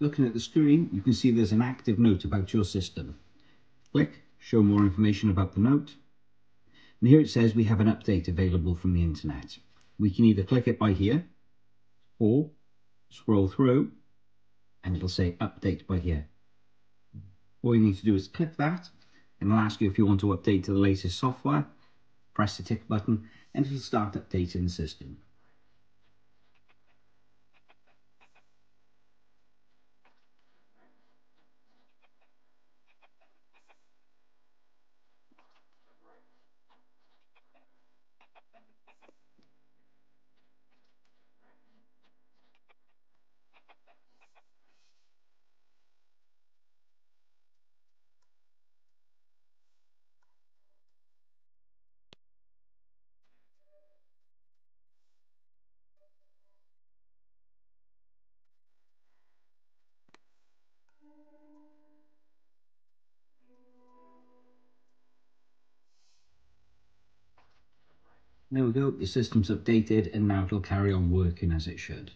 looking at the screen, you can see there's an active note about your system. Click Show more information about the note. And here it says we have an update available from the internet. We can either click it by here or scroll through and it'll say update by here. All you need to do is click that and it'll ask you if you want to update to the latest software. Press the tick button and it'll start updating the system. There we go, the system's updated and now it'll carry on working as it should.